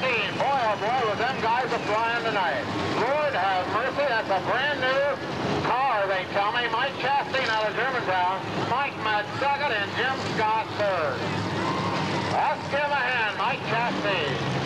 15. Boy, oh boy, was them guys are flying tonight. Lord have mercy, that's a brand new car, they tell me. Mike Chasteen out of Germantown, Mike Matt and Jim Scott third. Let's give a hand, Mike Chasteen.